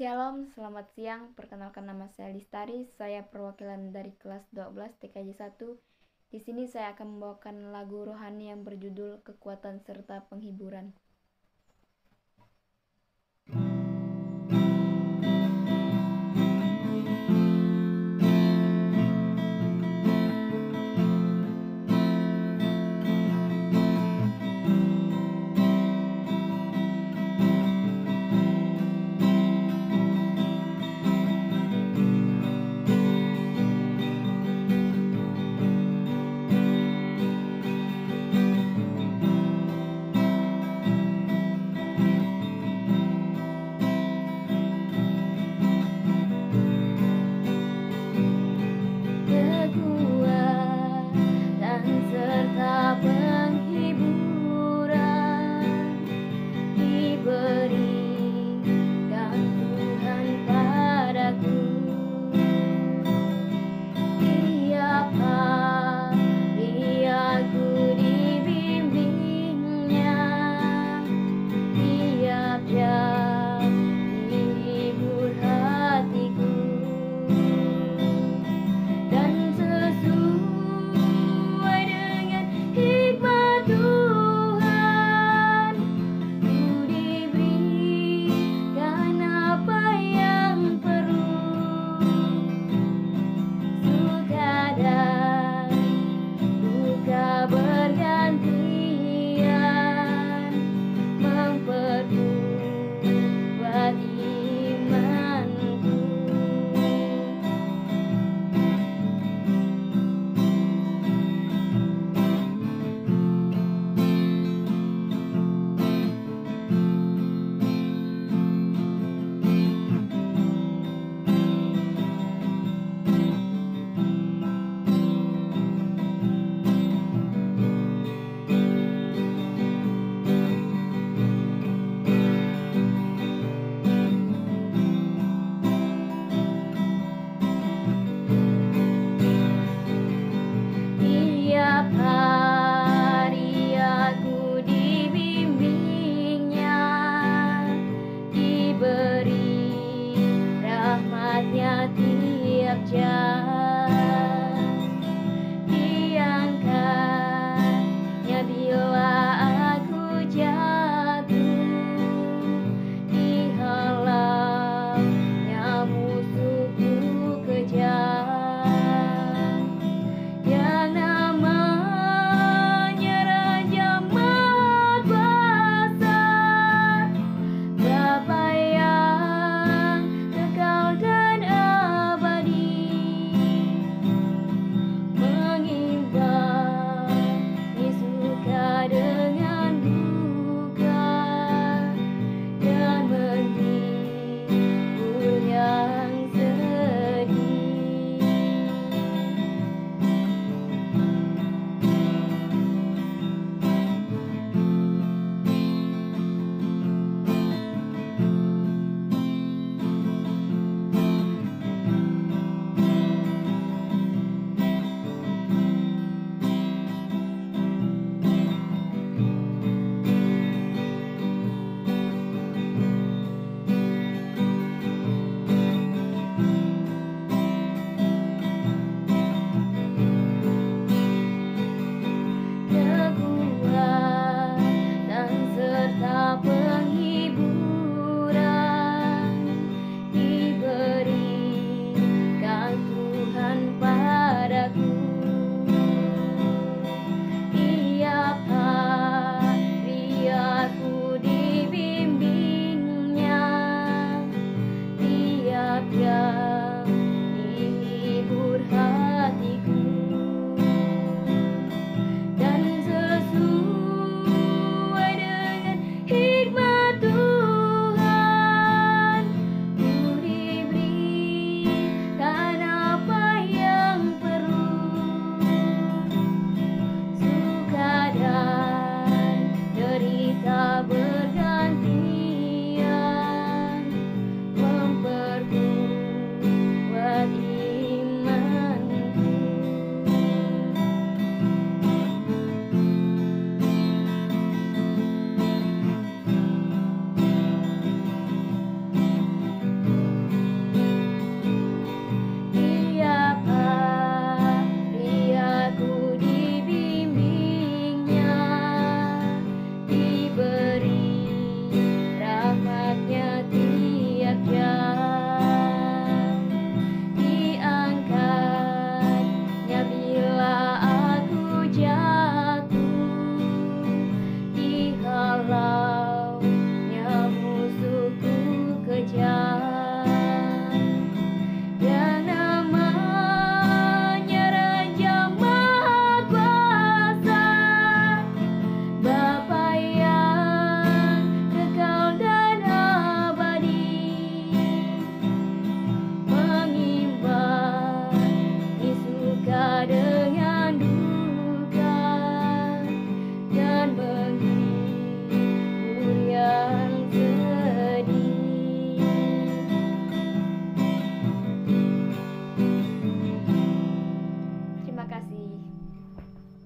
Shalom, selamat siang. Perkenalkan nama saya Listari. Saya perwakilan dari kelas 12 TKJ 1. Di sini saya akan membawakan lagu rohani yang berjudul Kekuatan serta Penghiburan. Yeah.